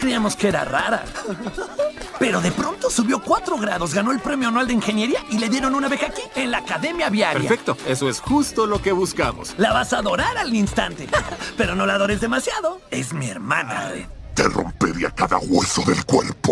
Creíamos que era rara. Pero de pronto subió cuatro grados, ganó el premio anual de ingeniería y le dieron una beca aquí, en la Academia Viaria. Perfecto, eso es justo lo que buscamos. La vas a adorar al instante. Pero no la adores demasiado. Es mi hermana. Te rompería cada hueso del cuerpo.